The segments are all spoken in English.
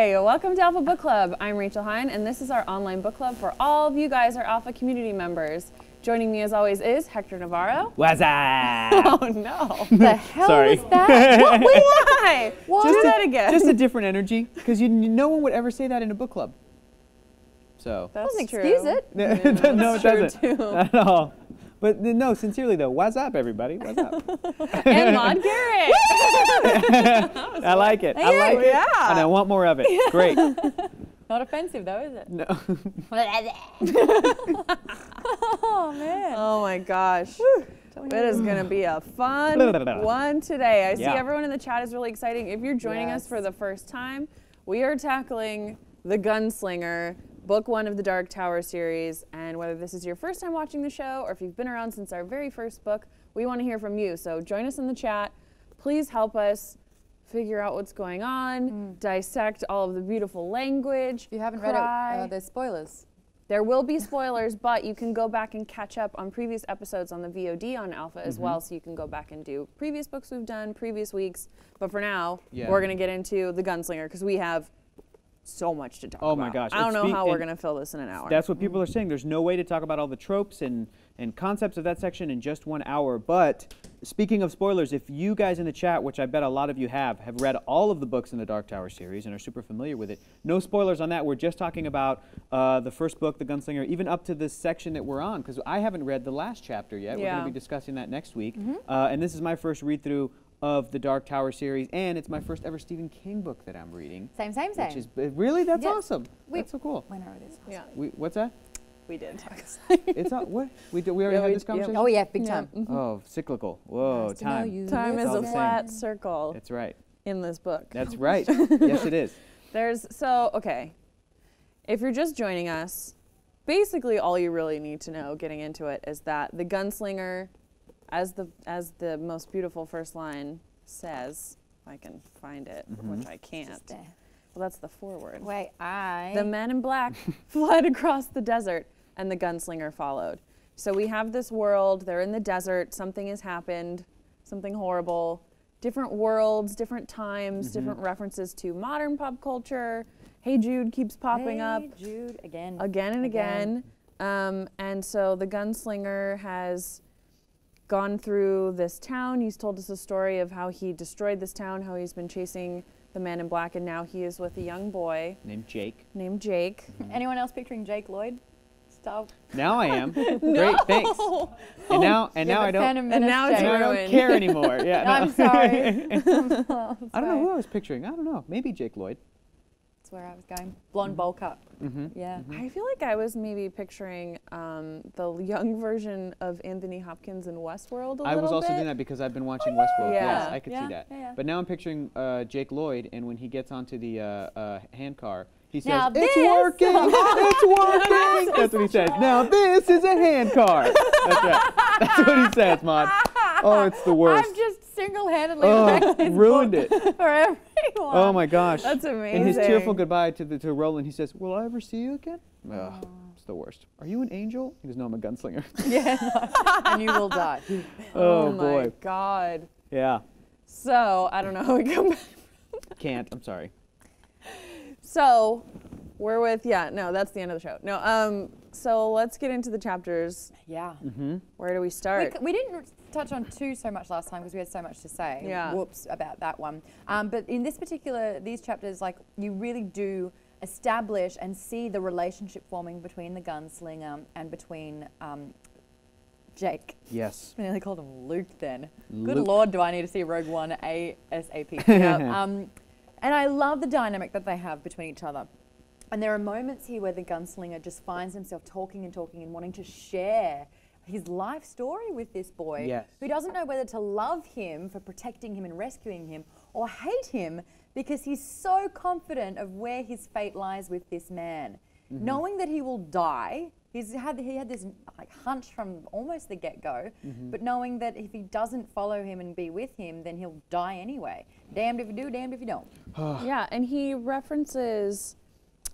Hey, welcome to Alpha Book Club. I'm Rachel Heine, and this is our online book club for all of you guys, our Alpha community members. Joining me as always is Hector Navarro. What's up? Oh no! The hell Sorry. was that? what? Wait, Why? What? Do Just that a, again. Just a different energy, because you, no one would ever say that in a book club. So. That's Doesn't true. excuse it. no, it true, doesn't. too. Not at all. But no, sincerely though, what's up, everybody? What's up? And Maude Garrett. I like it. I like it. yeah. And I want more of it. Great. Not offensive though, is it? No. oh man. oh my gosh. It is going to be a fun one today. I see Yeah. everyone in the chat is really exciting. If you're joining us for the first time, we are tackling The Gunslinger, book one of the Dark Tower series. And whether this is your first time watching the show or if you've been around since our very first book, we want to hear from you. So join us in the chat. Please help us figure out what's going on, dissect all of the beautiful language. If you haven't read it, cry. uh, there's spoilers. There will be spoilers, but you can go back and catch up on previous episodes on the VOD on Alpha as Mm-hmm. well. So you can go back and do previous books we've done, previous weeks. But for now, Yeah. we're going to get into The Gunslinger because we have so much to talk Oh about. my gosh, I don't and know how we're going to fill this in an hour. That's what people are saying. There's no way to talk about all the tropes and, and concepts of that section in just one hour. But speaking of spoilers, if you guys in the chat, which I bet a lot of you have, have read all of the books in the Dark Tower series and are super familiar with it, no spoilers on that. We're just talking about uh, the first book, The Gunslinger, even up to this section that we're on, because I haven't read the last chapter yet. We're going to be discussing that next week. Uh, and this is my first read through of the Dark Tower series, and it's my first ever Stephen King book that I'm reading. Same, same, same. Which is really that's Yes. awesome. We- That's so cool. when I read this. yeah, We, what's that? we did talk. It's not what we did, we already Yeah, had we- this yeah. conversation. Oh yeah, big Yeah. time. Mm-hmm. Oh, cyclical. Whoa, Nice time. Time It's is a the same. flat circle That's right. in this book. That's right. yes, it is. There's so okay. If you're just joining us, basically all you really need to know getting into it is that the gunslinger, as the as the most beautiful first line says, if I can find it, which I can't. Well, that's the forward. Wait, I. The men in black fled across the desert, and the gunslinger followed. So we have this world. They're in the desert. Something has happened. Something horrible. Different worlds, different times, different references to modern pop culture. Hey Jude keeps popping Hey, up Jude again. again and again. Again. Um, and so the gunslinger has gone through this town. He's told us a story of how he destroyed this town, how he's been chasing the man in black, and now he is with a young boy Named Jake. named Jake. Mm-hmm. Anyone else picturing Jake Lloyd? Stop. Now I am. Great, thanks. Oh. And now and now I don't. And now it's now I don't care anymore. Yeah. No, I'm sorry. I don't know who I was picturing. I don't know. Maybe Jake Lloyd. That's where I was going. Blonde bowl cut. Mm-hmm. Yeah. I feel like I was maybe picturing um, the young version of Anthony Hopkins in Westworld a I was also bit. doing that because I've been watching Westworld. Yes, I could Yeah, see that. yeah, yeah. But now I'm picturing uh, Jake Lloyd, and when he gets onto the uh, uh, hand car, he says, Now "It's this- working! it's working!" That's what he says. Now this is a hand car. That's right. That's what he says, Maude. Oh, it's the worst. I've just single-handedly Oh, ruined it. for everyone. Oh my gosh. That's amazing. In his tearful goodbye to the to Roland, he says, "Will I ever see you again?" Ugh, it's the worst. Are you an angel? He goes, "No, I'm a gunslinger." Yeah. and you will die. oh, my boy. God. Yeah. So I don't know how we come back. Can't. I'm sorry. So we're with yeah no that's the end of the show no um so let's get into the chapters. Yeah. Mm-hmm. Where do we We, start? c- we didn't touch on two so much last time because we had so much to say. Yeah. Whoops about that one. Um, but in this particular, these chapters, like you really do establish and see the relationship forming between the gunslinger and between um, Jake. Yes. I nearly called him Luke then. Good lord, do I need to see Rogue One ASAP. yeah. um, and I love the dynamic that they have between each other. And there are moments here where the gunslinger just finds himself talking and talking and wanting to share his life story with this boy Yes. who doesn't know whether to love him for protecting him and rescuing him or hate him because he's so confident of where his fate lies with this man. Mm-hmm. Knowing that he will die, he's had he had this like hunch from almost the get-go, mm-hmm. but knowing that if he doesn't follow him and be with him, then he'll die anyway. Damned if you do, damned if you don't. yeah, and he references.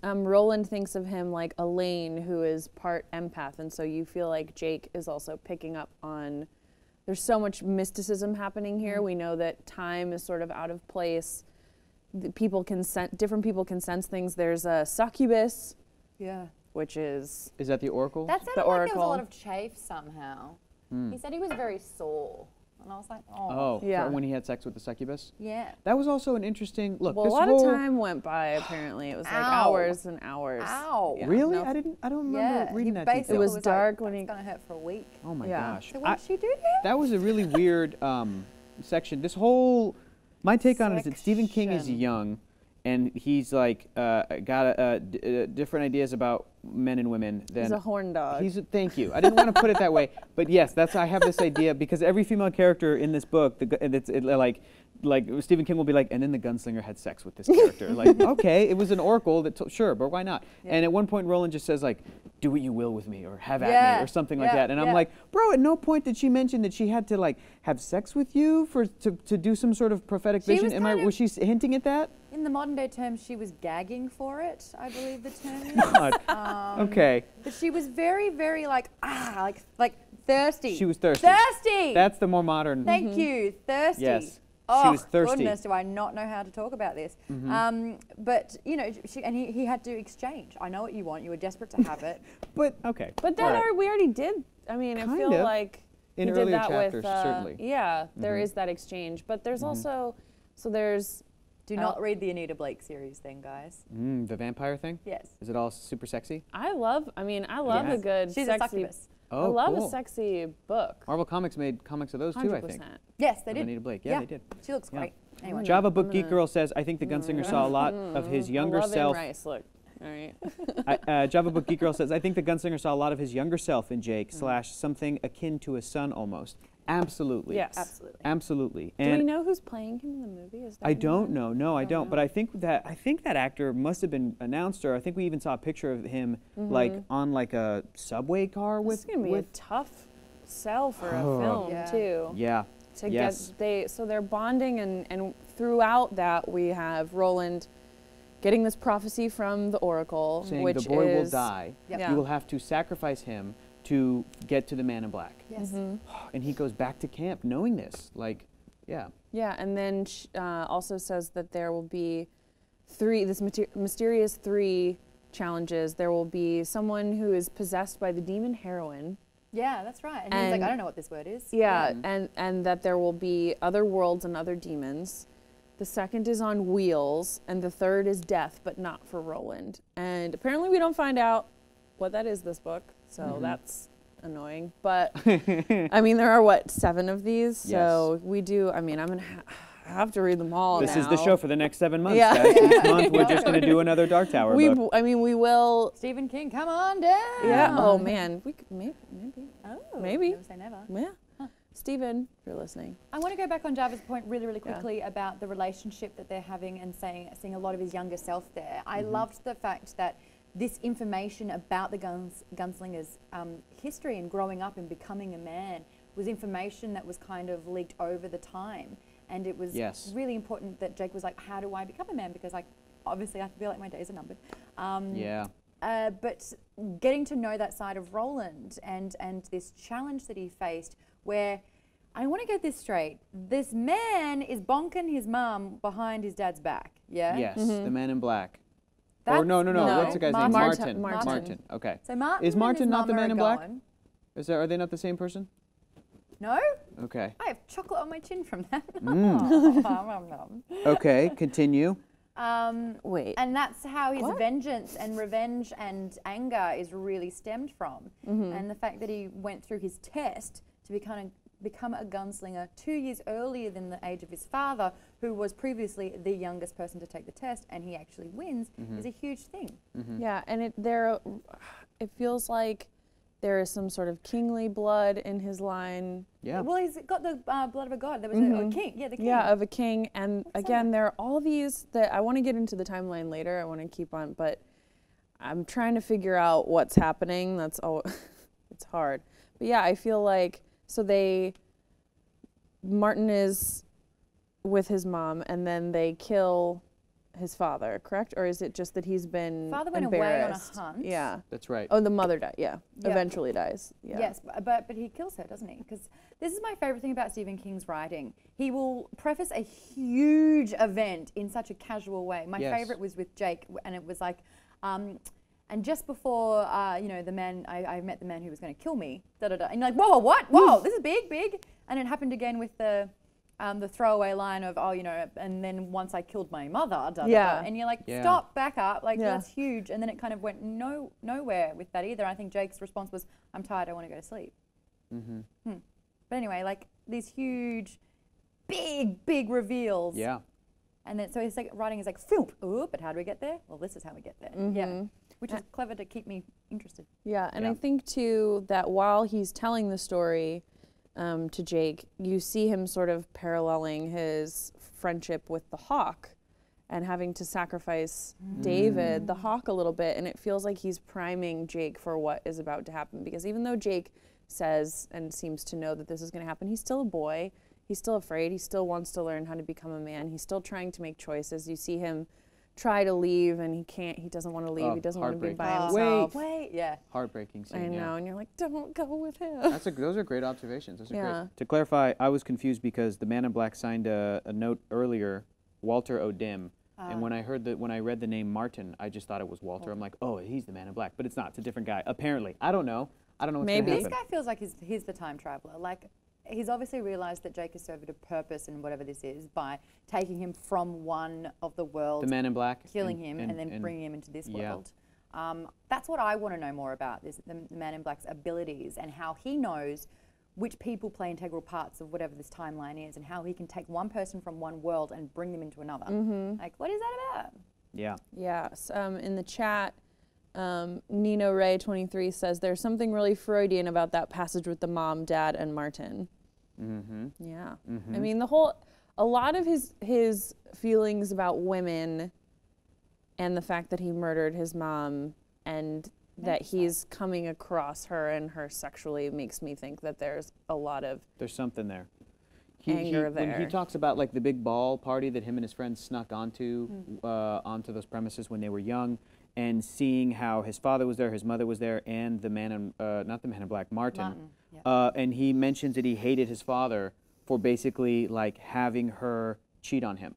Um, Roland thinks of him like Elaine, who is part empath, and so you feel like Jake is also picking up on. There's so much mysticism happening here. We know that time is sort of out of place. the people can sense different people can sense things. There's a succubus, Yeah. which is Is that the Oracle? That sounded like there was a lot of chafe somehow. He said he was very sore. And I was like, oh. oh, Yeah. when he had sex with the succubus. Yeah. That was also an interesting look. well, a lot whole, of time went by. Apparently, it was like Ow. hours and hours. Ow. Yeah, Really? no- I didn't. I don't remember Yeah. reading he that basically detail. It was like, dark when "That's he- gonna hurt for a week. oh my Yeah. gosh. So what I- did she do him? that was a really weird um, section. This whole, my take on it is that Stephen King is young, and he's like uh, got uh, different ideas about men and women than He's a horn dog. He's a, thank you. I didn't want to put it that way, but yes, that's I have this idea because every female character in this book, the, it's it, like like Stephen King will be like, and then the gunslinger had sex with this character. like, okay, it was an oracle that sure, but why not? And at one point, Roland just says like, "Do what you will with me," or "Have at Yeah, me," or something like that. And I'm like, bro, at no point did she mention that she had to like have sex with you for to, to do some sort of prophetic She vision. Am I was she s- hinting at that? In the modern day term, she was gagging for it, I believe the term is. God. Um, okay, But she was very, very like, ah, like, like thirsty. she was thirsty. thirsty. That's the more modern. Thank you, thirsty. Yes. Oh, She was thirsty. Mm-hmm. goodness, do I not know how to talk about this? Um, but you know, she, and he, he had to exchange. I know what you want. You were desperate to have it. but okay. but then all right. our- we already did. I mean, I feel of. like In he did earlier that chapters, with. Uh, certainly. Yeah, there Mhm. is that exchange, but there's also so there's Do Oh. not read the Anita Blake series, then, guys. Mm, the vampire thing? Yes, Is it all super sexy? I love. I mean, I love a good she's a sexy. succubus. Oh, I love cool. a sexy book. Marvel Comics made comics of those too, I think. Yes, they Of did. Anita Blake. Yeah, Yeah. they did. She looks Yeah. great. Anyway, Java Book Geek Girl says, I think the gunslinger saw a lot of his younger I love self. In rice. Look. All right. I, uh, Java Book Geek Girl says, I think the gunslinger saw a lot of his younger self in Jake, Mm. slash something akin to a son almost. Absolutely. Yes. absolutely. Absolutely. Do we know who's playing him in the movie? Is that I don't know. No, I Don't don't. know. But I think that I think that actor must have been announced, or I think we even saw a picture of him mm-hmm. like on like a subway car This with. is gonna be with a tough sell for a film Yeah. too. yeah. To Yes. get they so they're bonding and and throughout that we have Roland getting this prophecy from the oracle, Saying which the boy will die. Yep. Yeah. You will have to sacrifice him to get to the man in black. Yes. Mhm. And he goes back to camp knowing this. Like, yeah. Yeah, and then sh- uh, also says that there will be three, this mater- mysterious three challenges. There will be someone who is possessed by the demon heroin. Yeah, that's right. And, he's like, I don't know what this word is. Yeah, and, and that there will be other worlds and other demons. The second is on wheels, and the third is death, but not for Roland. And apparently, we don't find out what that is this book, so Mhm. that's annoying. But I mean, there are what seven of these, so we do. I mean, I'm gonna ha- have to read them all. this is the show for the next seven months, Yeah. guys. Each month we're just going to do another Dark Tower We, book. w- I mean, we will. Stephen King, come on down. Yeah. Oh man, we could maybe, maybe. Oh, Maybe. Never say never. Yeah. Stephen, if you're listening. I want to go back on Java's point really, really Yeah. quickly about the relationship that they're having and saying, seeing a lot of his younger self there. I Mm-hmm. loved the fact that this information about the guns, gunslinger's um, history and growing up and becoming a man was information that was kind of leaked over the time. And it was Yes. really important that Jake was like, how do I become a man? Because like, obviously I feel like my days are numbered. Um, yeah. uh, but getting to know that side of Roland and and this challenge that he faced, where I want to get this straight. This man is bonking his mum behind his dad's back. Yeah. Yes, Mm-hmm. the man in black. Or no, no, no. no, What's the guy's name? Martin. Martin. Martin. Okay. So Martin Is and Martin his not the man in black? going- Is there, are they not the same person? No, Okay. I have chocolate on my chin from that. Mm. Okay. Continue. um, Wait. and that's how his What? vengeance and revenge and anger is really stemmed from. Mm-hmm. And the fact that he went through his test to become a, become a gunslinger two years earlier than the age of his father, who was previously the youngest person to take the test, and he actually wins, Mm-hmm. is a huge thing. Yeah, and it there, it feels like there is some sort of kingly blood in his line. Yeah. Well, he's got the uh, blood of a god. There was a, a king. Yeah, the king. Yeah, of a king. And What's again, that? there are all these that I want to get into the timeline later. I want to keep on, but I'm trying to figure out what's happening. That's all. it's hard. But yeah, I feel like so they. Martin is with his mom, and then they kill his father, correct? Or is it just that he's been Father went away on a embarrassed? hunt. Yeah. That's right. Oh, the mother died. Yeah. Yeah. Eventually dies. Yeah. Yes, but, but but he kills her, doesn't he? Because this is my favorite thing about Stephen King's writing. He will preface a huge event in such a casual way. My Yes. favorite was with Jake, w- and it was like, um, and just before uh, you know the man, I, I met the man who was going to kill me. Da da da. And you're like, whoa, whoa, what? Whoa, this is big, big. And it happened again with the. Um, the throwaway line of oh you know and then once I killed my mother da, da, da. Yeah. and you're like Yeah. stop back up like Yeah. that's huge and then it kind of went no nowhere with that either I think Jake's response was I'm tired I want to go to sleep Mm-hmm. but anyway, like these huge, big, big reveals. Yeah. And then so it's like writing is like, Phoop, oh, but how do we get there? Well, this is how we get there. Yeah. Which is clever to keep me interested. Yeah, and I think too that while he's telling the story um, to Jake, you see him sort of paralleling his friendship with the hawk and having to sacrifice David, the hawk, a little bit. And it feels like he's priming Jake for what is about to happen. Because even though Jake says and seems to know that this is going to happen, he's still a boy. He's still afraid. He still wants to learn how to become a man. He's still trying to make choices. You see him try to leave and he can't. He doesn't want to leave. Oh, he doesn't want to be by heartbreaking. himself. Wait, wait. yeah. Heartbreaking scene. I yeah. know, and you're like, don't go with him. That's a, those are great observations. Those are Yeah. great. To clarify, I was confused because the Man in Black signed a, a note earlier, Walter O'Dim, and when ah. I heard that, when I read the name Martin, I just thought it was Walter. I'm like, oh, he's the Man in Black, but it's not. It's a different guy. Apparently, I don't know. I don't know what's Maybe. This guy feels like he's, he's the time traveler. Like, he's obviously realized that Jake has served a purpose in whatever this is by taking him from one of the worlds, The Man in Black, killing him, and, then bringing him into this yeah. world. Um, that's what I want to know more about, is the, the Man in Black's abilities and how he knows which people play integral parts of whatever this timeline is and how he can take one person from one world and bring them into another. Like, what is that about? Yeah. Yes. Um, in the chat, um, Nino Ray 23 says there's something really Freudian about that passage with the mom, dad, and Martin. Mm-hmm. Yeah. I mean, the whole, a lot of his his feelings about women, and the fact that he murdered his mom, and that Makes he's coming across her and her sexually makes me think that there's a lot of There's something there. He, Anger he, When he talks about like the big ball party that him and his friends snuck onto Hmm. uh, onto those premises when they were young, and seeing how his father was there, his mother was there, and the man in uh, not the man in black, Martin. Martin, yeah. Uh, and he mentions that he hated his father for basically like having her cheat on him.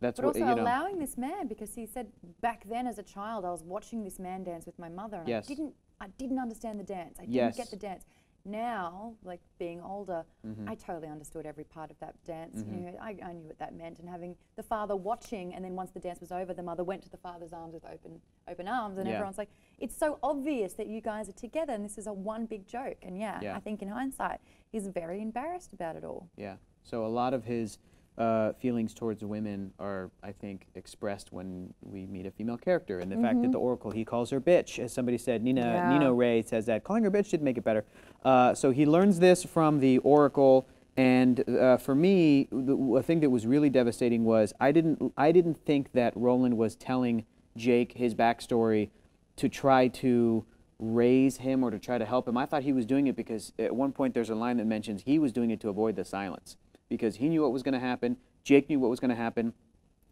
That's But what also you know. allowing this man because he said back then as a child I was watching this man dance with my mother and Yes. I didn't I didn't understand the dance. I didn't Yes. get the dance. Now, like being older, Mm-hmm. I totally understood every part of that dance. You know, I, I knew what that meant and having the father watching and then once the dance was over the mother went to the father's arms with open open arms and Yeah. everyone's like it's so obvious that you guys are together and this is a one big joke. And yeah, Yeah. I think in hindsight he's very embarrassed about it all. Yeah. So a lot of his uh, feelings towards women are, I think, expressed when we meet a female character, and the fact that the Oracle he calls her bitch, as somebody said. Nina Yeah. Nino Ray says that calling her bitch didn't make it better. Uh, so he learns this from the Oracle. And uh, for me, the, a thing that was really devastating was I didn't I didn't think that Roland was telling Jake his backstory to try to raise him or to try to help him. I thought he was doing it because at one point there's a line that mentions he was doing it to avoid the silence because he knew what was going to happen. Jake knew what was going to happen.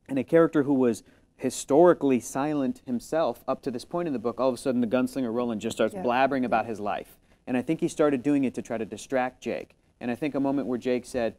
And a character who was historically silent himself up to this point in the book, all of a sudden the gunslinger Roland just starts Yeah. blabbering about his life. And I think he started doing it to try to distract Jake. And I think a moment where Jake said,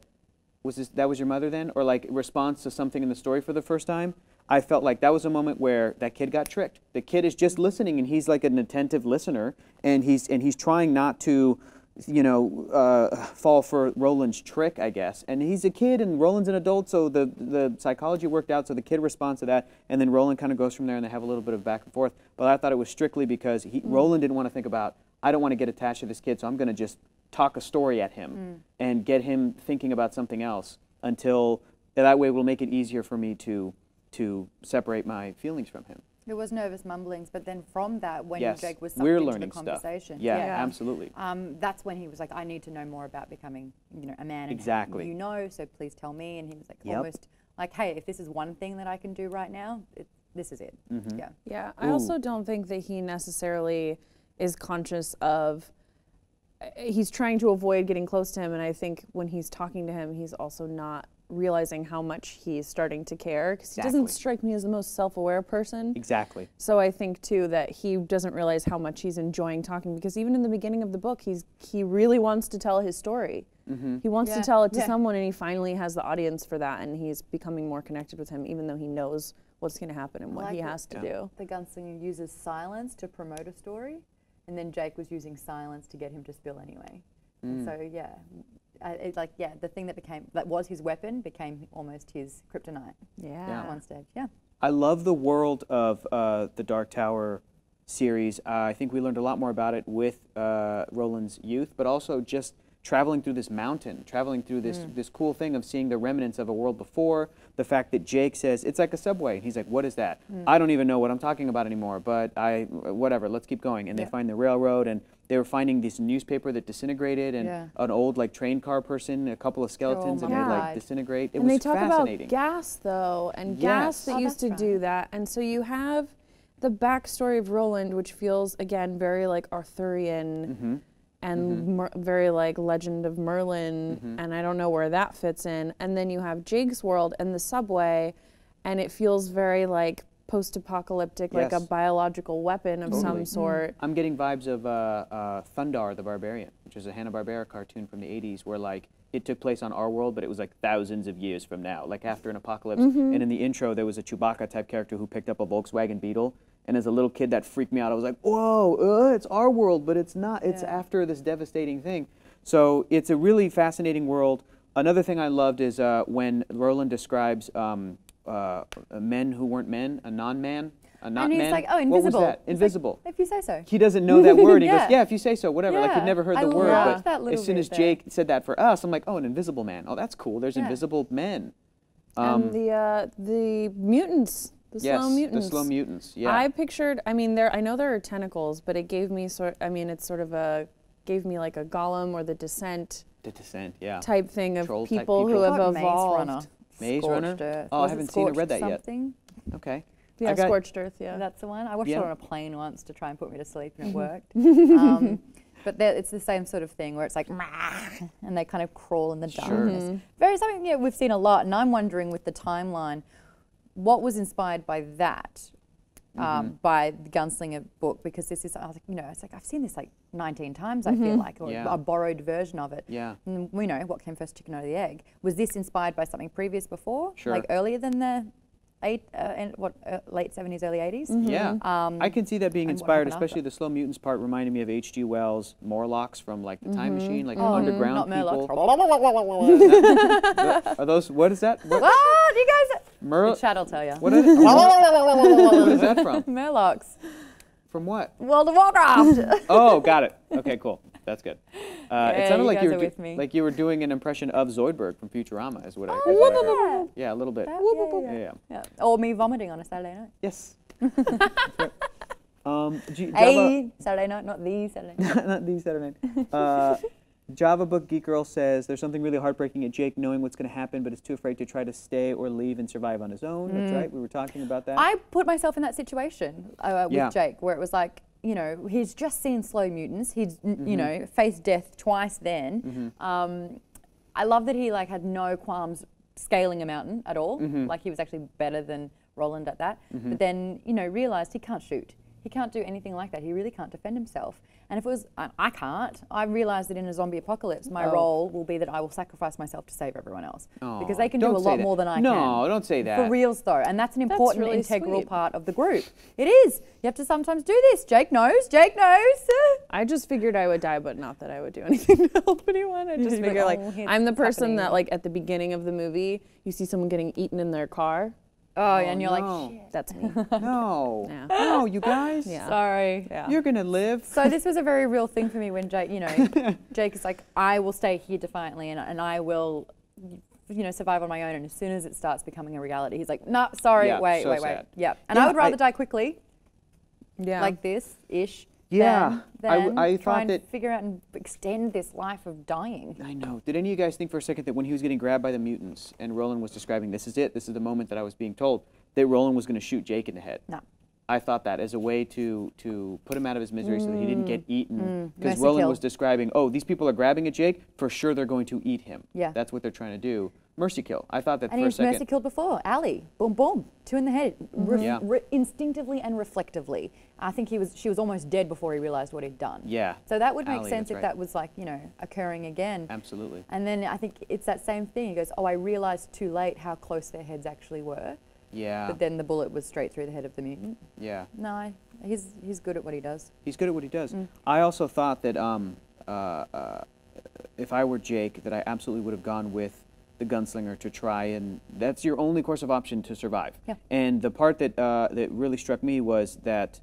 was this that was your mother then or like response to something in the story for the first time i felt like that was a moment where that kid got tricked the kid is just listening and he's like an attentive listener and he's and he's trying not to you know uh, fall for roland's trick i guess. And he's a kid and roland's an adult so the the psychology worked out so the kid responds to that. And then roland kind of goes from there and they have a little bit of back and forth. But i thought it was strictly because he, roland didn't want to think about i don't want to get attached to this kid so i'm going to just talk a story at him and get him thinking about something else until that way will make it easier for me to to separate my feelings from him. There was nervous mumblings, but then from that, when yes, Jake was sucked we're into learning the stuff. conversation, Yeah, Yeah. absolutely. um, that's when he was like, "I need to know more about becoming, you know, a man." And Exactly. You know, so please tell me. And he was like, Yep. almost like, "Hey, if this is one thing that I can do right now, it, this is it." Mm-hmm. Yeah. Yeah, I also don't think that he necessarily is conscious of. uh, He's trying to avoid getting close to him, and I think when he's talking to him, he's also not realizing how much he's starting to care because he doesn't strike me as the most self-aware person. Exactly. So I think too that he doesn't realize how much he's enjoying talking because even in the beginning of the book, he's he really wants to tell his story. Mm-hmm. He wants Yeah. to tell it to Yeah. someone, and he finally has the audience for that, and he's becoming more connected with him, even though he knows what's going to happen and I what like he it. has to Yeah. do. The gunslinger uses silence to promote a story, and then Jake was using silence to get him to spill anyway. Mm. so yeah, I, it, like yeah, the thing that became that was his weapon became almost his kryptonite Yeah. at one stage. Yeah. I love the world of uh, the Dark Tower series. Uh, I think we learned a lot more about it with uh, Roland's youth, but also just traveling through this mountain, traveling through this this cool thing of seeing the remnants of a world before. The fact that Jake says it's like a subway. And he's like, "What is that? I don't even know what I'm talking about anymore." But I, whatever. Let's keep going. And they find the railroad, and they were finding this newspaper that disintegrated, and Yeah. an old like train car person, a couple of skeletons, and they like disintegrate. It and was they talk fascinating. about gas though, and Yes. gas that Oh, used to that's do that, and so you have the backstory of Roland, which feels again very like Arthurian Mm-hmm. And Mer- very like Legend of Merlin, Mm-hmm. and I don't know where that fits in. And then you have Jake's world and the subway, and it feels very like post-apocalyptic, like a biological weapon of Totally. some sort. I'm getting vibes of uh, uh, Thundarr the Barbarian, which is a Hanna Barbera cartoon from the 80s, where like it took place on our world, but it was like thousands of years from now, like after an apocalypse. And in the intro, there was a Chewbacca type character who picked up a Volkswagen Beetle. And as a little kid, that freaked me out. I was like, "Whoa, uh, it's our world, but it's not. It's Yeah. after this devastating thing." So it's a really fascinating world. Another thing I loved is uh, when Roland describes um, uh, men who weren't men, a non-man, a not and he's man. like, oh, What invisible. was that? He's like, Invisible if you say so. he doesn't know that word. He Yeah. goes, "Yeah, if you say so, whatever." Like Yeah, he'd never heard I the word, loved but that little as soon bit as there. Jake said that for us, I'm like, "Oh, an invisible man. Oh, that's cool. There's Yeah. invisible men." Um, and the uh, the mutants, the yes, slow mutants. the slow mutants. Yeah. I pictured. I mean, there. I know there are tentacles, but it gave me sort. I mean, it's sort of a gave me like a Golem or the Descent the descent. Yeah. type thing of Troll type people, who have Like Maze evolved. Runner. Maze Scorched Runner? Earth. Oh, I Was it haven't seen or read Scorched that yet. Okay. Yeah, I got- scorched earth. Yeah. That's the one. I watched Yeah. it on a plane once to try and put me to sleep, and it worked. um, but it's the same sort of thing where it's like, and they kind of crawl in the Sure. darkness. Very something yeah, we've seen a lot, and I'm wondering with the timeline, what was inspired by that, um, by the Gunslinger book? Because this is, I was like, you know, it's like I've seen this like 19 times. I feel like, or Yeah. a borrowed version of it. Yeah. And we know what came first, chicken or the egg. Was this inspired by something previous before, Sure. like earlier than the eight, uh, and what uh, late 70s, early 80s? Yeah. Um, I can see that being inspired, happened after. especially the slow mutants part reminded me of H.G. Wells' Morlocks from like the Time Machine, like Oh, underground not people. Are those? What is that? What? what? You guys? The chat will tell you. what, are, what is that from? Murlocs. From what? World of Warcraft. Oh, got it. Okay, cool. That's good. Uh, it sounded you like you were do- me. like you were doing an impression of Zoidberg from Futurama, is what I. Oh, is what I heard. yeah. Yeah, a little bit. Yeah, yeah, Yeah, yeah. yeah. Yeah. Or me vomiting on a Saturday night. Yes. um, G- Java, A Saturday night, not the Saturday night. not these Saturday night. Uh, Java Book Geek Girl says there's something really heartbreaking at Jake knowing what's going to happen, but is too afraid to try to stay or leave and survive on his own. That's right. We were talking about that. Mm. I put myself in that situation uh, with Yeah. Jake, where it was like, you know, he's just seen slow mutants. He's, n Mm-hmm. you know, faced death twice. Then, um, I love that he like had no qualms scaling a mountain at all. Mm-hmm. Like he was actually better than Roland at that. But then, you know, realized he can't shoot. He can't do anything like that. He really can't defend himself. And if it was, I, I can't. I realized that in a zombie apocalypse, my Oh. role will be that I will sacrifice myself to save everyone else oh, because they can do a lot that. more than I no, can. No, don't say that. For reals though, and that's an important really integral sweet. part of the group. It is. You have to sometimes do this. Jake knows. Jake knows. I just figured I would die, but not that I would do anything to help anyone. I just You'd be figure like, "Oh, I'm the person happening." that like at the beginning of the movie, you see someone getting eaten in their car. Oh, oh, and you're no. like, Shit. That's me. No. Yeah. No, you guys. Yeah. sorry. Yeah. You're going to live. So this was a very real thing for me when Jake, you know, Jake is like, I will stay here defiantly, and, and I will, you know, survive on my own. And as soon as it starts becoming a reality, he's like, No, sorry, Yeah, wait, so wait, sad. wait. Yeah. And Yeah, I would rather I- die quickly, yeah. like this ish. Yeah. Than, than I try thought and that- figure out and extend this life of dying. I know. Did any of you guys think for a second that when he was getting grabbed by the mutants and Roland was describing, this is it, this is the moment that I was being told, that Roland was going to shoot Jake in the head? No. I thought that as a way to to put him out of his misery so that he didn't mm, get eaten. Mm, mm, because Mercy Roland kill. was describing, oh, these people are grabbing at Jake, for sure they're going to eat him. Yeah. That's what they're trying to do. mercy kill. I thought that And for he a was second. mercy killed before. Allie, boom, boom, two in the head, mm-hmm. ref- Yeah. re- instinctively and reflectively. I think he was. She was almost dead before he realized what he'd done. Yeah. So that would make Allie, sense if right. that was like you know occurring again. Absolutely. And then I think it's that same thing. He goes, "Oh, I realized too late how close their heads actually were." Yeah. But then the bullet was straight through the head of the mutant. yeah. No, I- he's he's good at what he does. He's good at what he does. Mm. I also thought that um, uh, uh, if I were Jake, that I absolutely would have gone with the gunslinger to try and that's your only course of option to survive. Yeah. And the part that uh, that really struck me was that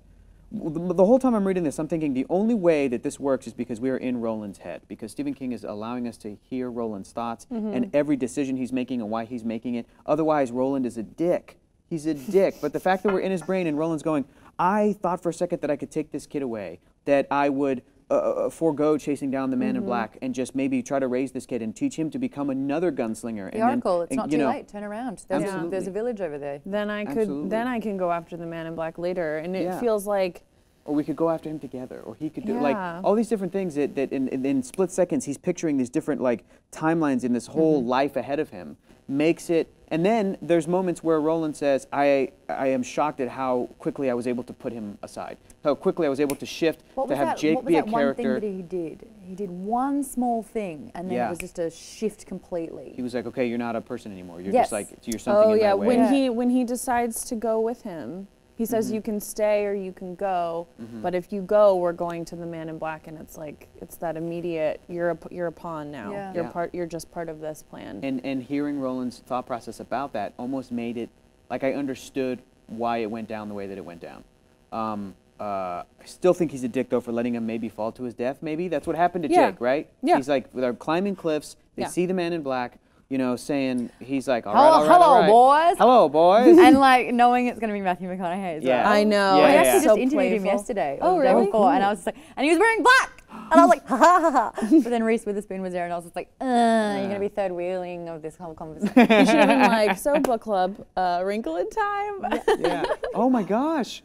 the, the whole time I'm reading this, I'm thinking the only way that this works is because we are in Roland's head, because Stephen King is allowing us to hear Roland's thoughts mm-hmm. and every decision he's making and why he's making it. Otherwise, Roland is a dick. He's a dick. But the fact that we're in his brain and Roland's going, I thought for a second that I could take this kid away, that I would uh, uh, forego chasing down the man in black and just maybe try to raise this kid and teach him to become another gunslinger. The and then- it's and, not you too know, late. Turn around. There's, a, there's a village over there. Then I could Absolutely. then I can go after the man in black later, and it Yeah. feels like Or we could go after him together, or he could do like all these different things that, that in, in, in split seconds he's picturing these different like timelines in this whole Mm-hmm. life ahead of him. Makes it, and then there's moments where Roland says, "I I am shocked at how quickly I was able to put him aside, how quickly I was able to shift What to was have that? Jake what was be a that one character." thing that he did? He did one small thing, and then Yeah. it was just a shift completely. he was like, "Okay, you're not a person anymore. You're Yes. just like you're something oh in yeah, my way." when Yeah. he when he decides to go with him, he says Mm-hmm. you can stay or you can go, but if you go, we're going to the man in black, and it's like it's that immediate. You're a p- you're a pawn now. Yeah. You're Yeah. part. You're just part of this plan. and and hearing Roland's thought process about that almost made it like I understood why it went down the way that it went down. Um, uh, I still think he's a dick though for letting him maybe fall to his death. Maybe that's what happened to Yeah. Jake, right? Yeah. He's like they're climbing cliffs. They Yeah. see the man in black. You know, saying he's like, all right, Hello- all right, hello, all right. boys." Hello, boys. and like knowing it's going to be Matthew McConaughey as Yeah. well. I know. Yeah, I actually yeah. just So interviewed him yesterday Oh, or the day really? before, and I was just like, and he was wearing black, and I was like, ha ha ha. ha. But then Reese Witherspoon was there, and I was just like, uh, you're going to be third wheeling of this whole conversation. you should have been like, so book club, uh, Wrinkle in Time. yeah. Oh my gosh.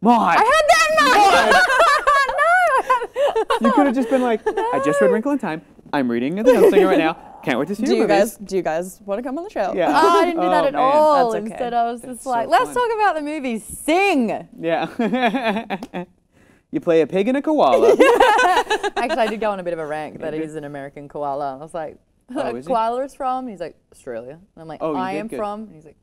My. I had that no, you could have just been like, I just read Wrinkle in Time. I'm reading The Gunslinger right now. Can't wait to see do you movies. guys do you guys want to come on the show? Yeah. Oh, I didn't do that Oh, at man. all. That's okay. Instead, I was just so like, let's fun. talk about the movie Sing. Yeah. you play a pig and a koala. Actually, I did go on a bit of a rant that he's an American koala. I was like, Oh, is koala is from? He's like, Australia. And I'm like, Oh, I am good. from. And he's like,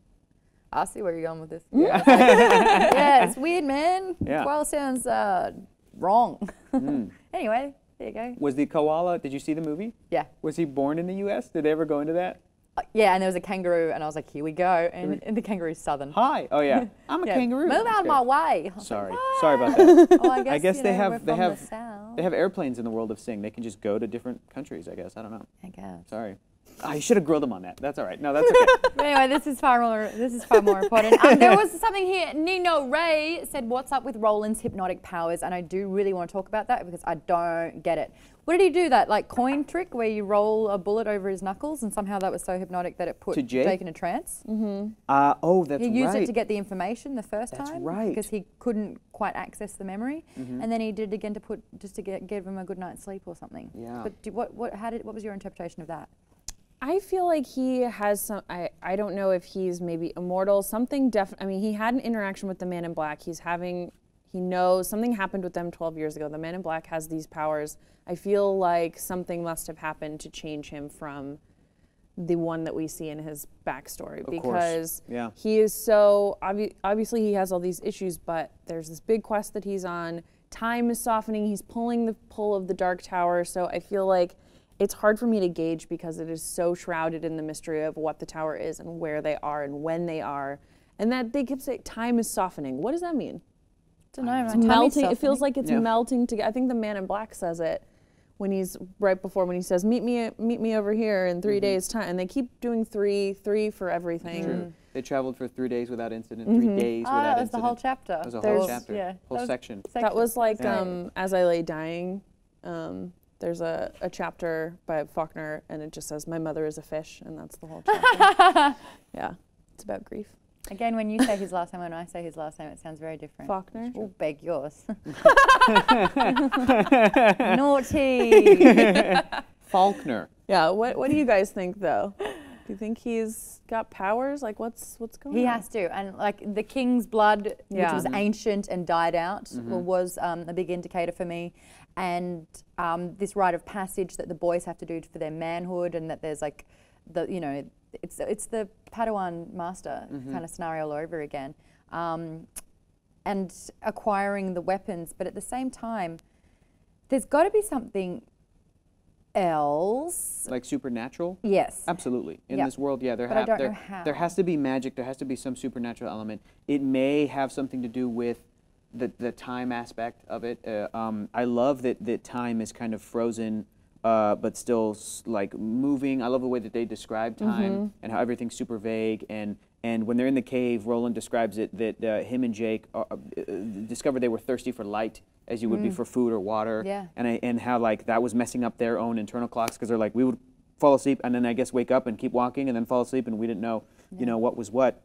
I see where you're going with this. Yeah. yeah, it's weird, man. Yeah. Koala sounds uh, wrong. Mm. anyway, there you go. Was the koala, did you see the movie? Yeah. Was he born in the U.S.? Did they ever go into that? Uh, yeah, and there was a kangaroo, and I was like, here we go. And, and the kangaroo's southern. Hi. Oh, yeah. I'm a Yeah, kangaroo. Move out of my way. Sorry. like, Sorry about that. Oh, I guess, I guess they know, have they have the they have airplanes in the world of Sing. They can just go to different countries, I guess. I don't know. I guess. Sorry. I should have grilled them on that. That's all right. No, that's okay. But anyway, this is far more. This is far more important. Um, there was something here. Nino Ray said, "What's up with Roland's hypnotic powers?" And I do really want to talk about that because I don't get it. What did he do? That like coin trick where you roll a bullet over his knuckles, and somehow that was so hypnotic that it put To Jake? in a trance. Uh, oh, that's right. He used right. it to get the information the first That's time right. because he couldn't quite access the memory, Mm-hmm. and then he did it again to put just to get give him a good night's sleep or something. Yeah. But do, what what how did what was your interpretation of that? I feel like he has some. I, I don't know if he's maybe immortal. Something def. I mean, he had an interaction with the Man in Black. He's having. He knows something happened with them 12 years ago. The Man in Black has these powers. I feel like something must have happened to change him from the one that we see in his backstory course. because Yeah. he is so obvi- obviously he has all these issues but there's this big quest that he's on time is softening he's pulling the pull of the dark tower so i feel like it's hard for me to gauge because it is so shrouded in the mystery of what the tower is and where they are and when they are and that they keep saying time is softening what does that mean don't know. it's melting it feels like it's Yeah. melting together i think the man in black says it when he's right before when he says meet me meet me over here in 3 days time and they keep doing three three for everything True. They traveled for three days without incident, three days Ah, without that was incident. the whole chapter. That was a whole There's- chapter, yeah, whole that was- section. That was like Yeah. um, as I lay dying. Um, there's a, a chapter by Faulkner, and it just says, "My mother is a fish," and that's the whole chapter. yeah, it's about grief. Again, when you say his last name, when I say his last name, it sounds very different. Faulkner. Oh, beg yours. Naughty. Faulkner. Yeah. What What do you guys think, though? Do you think he's got powers? Like, what's what's going He on? He has to, and like the king's blood, which was ancient and died out, Mm-hmm. was um, a big indicator for me. And um, this rite of passage that the boys have to do for their manhood, and that there's like the you know it's it's the Padawan master Mm-hmm. kind of scenario all over again, um, and acquiring the weapons. But at the same time, there's got to be something else. Like supernatural? Yes. Absolutely. In Yeah. this world, yeah, there, But I have, don't there, there has to be magic. There has to be some supernatural element. It may have something to do with the, the time aspect of it. Uh, um, I love that, that time is kind of frozen, uh, but still like moving. I love the way that they describe time Mm-hmm. and how everything's super vague. And, and when they're in the cave, Roland describes it that uh, him and Jake are, uh, uh, discovered they were thirsty for light as you would be for food or water. Mm. Yeah. And, I, and how like that was messing up their own internal clocks because they're like, we would fall asleep and then I guess wake up and keep walking and then fall asleep and we didn't know, you know, what was what.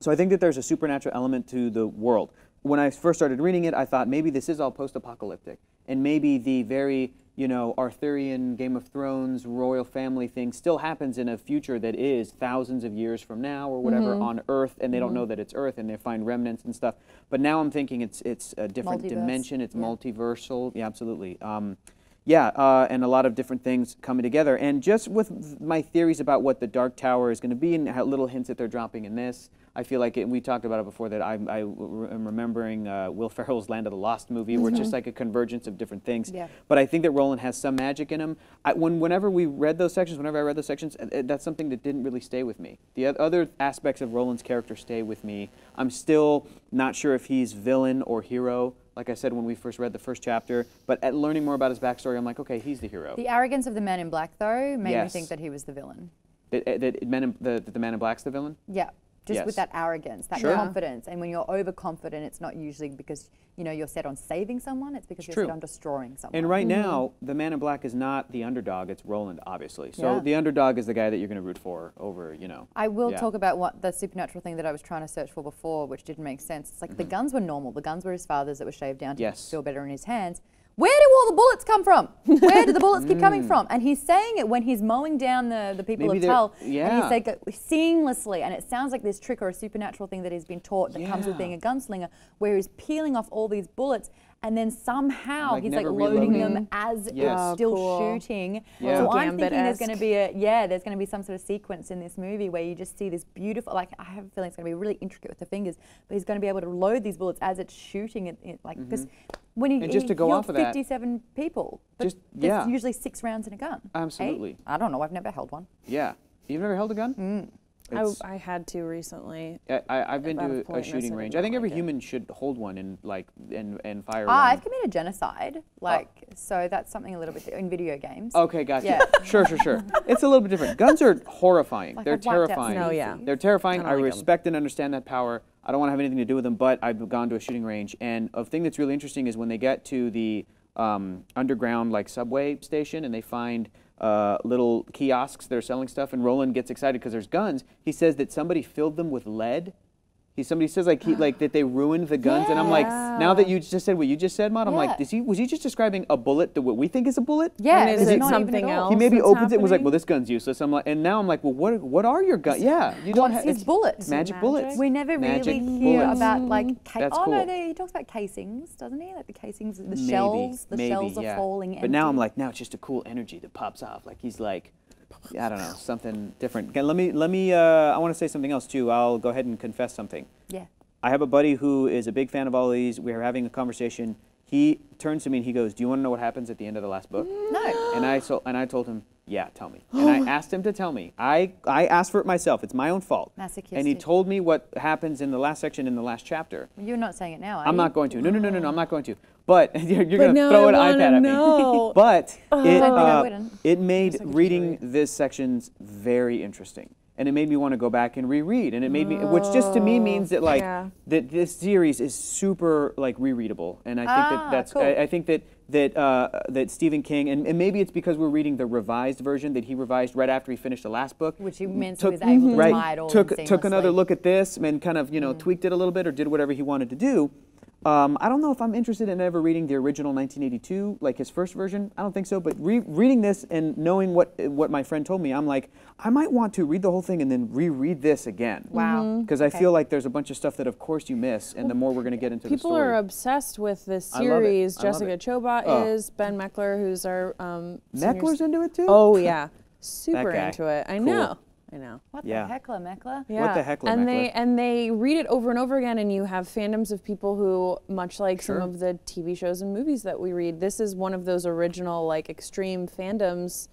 So I think that there's a supernatural element to the world. When I first started reading it, I thought maybe this is all post-apocalyptic, and maybe the very you know Arthurian Game of Thrones royal family thing still happens in a future that is thousands of years from now or whatever on Earth, and they don't know that it's Earth, and they find remnants and stuff. But now I'm thinking it's it's a different Multiverse. dimension. It's Yeah. multiversal. Yeah, absolutely. Um, yeah, uh, and a lot of different things coming together. And just with my theories about what the Dark Tower is going to be and little hints that they're dropping in this, I feel like, it, we talked about it before, that I'm, remembering uh, Will Ferrell's Land of the Lost movie, where it's just like a convergence of different things. Yeah. But I think that Roland has some magic in him. I, when, whenever we read those sections, whenever I read those sections, uh, uh, that's something that didn't really stay with me. The other aspects of Roland's character stay with me. I'm still not sure if he's villain or hero. Like I said when we first read the first chapter, but at learning more about his backstory, I'm like, okay, he's the hero. The arrogance of the man in black, though, made me think that he was the villain. That, that, that men in, the, that the man in black's the villain. Yeah, just with that arrogance, that Sure. confidence. And when you're overconfident, it's not usually because you know you're set on saving someone. It's because It's you're true. set on destroying someone. And right now, the man in black is not the underdog; it's Roland, obviously. So Yeah. the underdog is the guy that you're going to root for over, you know. I will Yeah. talk about what the supernatural thing that I was trying to search for before, which didn't make sense. It's like the guns were normal. The guns were his father's that were shaved down to Mm-hmm. Yes. feel better in his hands. Where do all the bullets come from? Where do the bullets keep coming from? And he's saying it when he's mowing down the, the people Maybe of Tull. And he's like uh, seamlessly, and it sounds like this trick or a supernatural thing that he's been taught that comes with being a gunslinger, where he's peeling off all these bullets. And then somehow Like he's like never loading reloading. them as Yes. it's Oh, still cool. shooting. Yeah. So I'm thinking there's going to be a yeah, there's going to be some sort of sequence in this movie where you just see this beautiful. Like I have a feeling it's going to be really intricate with the fingers, but he's going to be able to load these bullets as it's shooting it. it like because when he. And just he to go killed off of that- 57 people, but Just- there's yeah. usually six rounds in a gun. Eight? Absolutely. I don't know. I've never held one. Yeah. You've never held a gun? Mm. I, I had to recently. I, I, I've been to a politeness, shooting range. I think every like it. human should hold one and like and and fire Ah, one. I've committed genocide. Like so, that's something a little bit in video games. Okay, gotcha. Yeah. Sure, sure, sure. It's a little bit different. Guns are horrifying. Like They're I've terrifying. No, yeah. They're terrifying. I I, don't like 'em. respect and understand that power. I don't want to have anything to do with them, but I've gone to a shooting range, and a thing that's really interesting is when they get to the um, underground like subway station and they find uh, little kiosks that are selling stuff, and Roland gets excited because there's guns. He says that somebody filled them with lead. He somebody says like he like that they ruined the guns, and I'm like, now that you just said what you just said, Maude, I'm Yeah. like, is he was he just describing a bullet to what we think is a bullet? Yeah, And is but it not something else? He maybe that's opens it and was like, well, this gun's useless. I'm like, and now I'm like, well, what what are your guns? Yeah, you don't have his it's bullets? Magic, Magic? bullets. We never Magic really hear bullets. about like. Mm-hmm. Ca- That's oh no, cool. they, he talks about casings, doesn't he? Like the casings, the Maybe, shells. The maybe, shells are yeah. falling. But now I'm like, now it's just a cool energy that pops off. Like he's like, I don't know, something different. Okay, let me let me. Uh, I want to say something else too. I'll go ahead and confess something. yeah. I have a buddy who is a big fan of all these. We are having a conversation. He turns to me and he goes, "Do you want to know what happens at the end of the last book?" No. And I so and I told him, "Yeah, tell me." And I asked him to tell me. I I asked for it myself. It's my own fault. And he told me what happens in the last section in the last chapter. You're not saying it now, are I'm you? not going to. No, no, no, no, no. I'm not going to. But you're, you're going to throw I an wanna iPad at know. me. but it Don't think I uh, it made Guess I could reading this sections very interesting. And it made me want to go back and reread, and it made me, which just to me means that like Yeah. that this series is super like rereadable, and I think Ah, that that's cool. I, I think that that uh, that Stephen King, and, and maybe it's because we're reading the revised version that he revised right after he finished the last book, Which he meant he took, was able to right, tie it all took took another look at this and kind of you Mm. know tweaked it a little bit or did whatever he wanted to do. Um, I don't know if I'm interested in ever reading the original 1982, like his first version. I don't think so. But re- reading this and knowing what what my friend told me, I'm like, I might want to read the whole thing and then reread this again. Wow. Mhm. Because Okay. I feel like there's a bunch of stuff that, of course, you miss, and the more we're going to get into People the story. People are obsessed with this I love it. series. Jessica it. Chobot Oh. is Ben Meckler, who's our um, Meckler's into it too. Oh yeah, super into it. I Cool. know. I know. What Yeah. the heckla Meckler? Yeah. the heckler and Meckler? they and they read it over and over again, and you have fandoms of people who, much like Sure. some of the TV shows and movies that we read, this is one of those original like extreme fandoms,